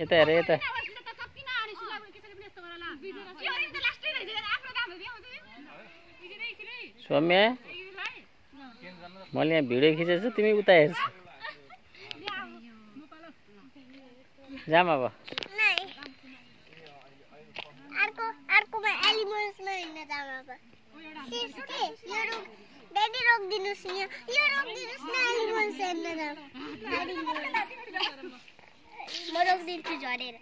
यता हेर यता सौम्य मैले यहाँ भिडियो खिचेको छु तिमी उता हेर्छ जाम अब अर्को अर्कोमा एलिमेन्ट्समा हिँड्न जाऊँ अब के यो रोक ड्याडी रोकिदिनुहोस् यहाँ यो रोकिदिनुहोस् न एलिमेन्ट्स हेर्न जाऊँ म रोकिदिन्छु झरेर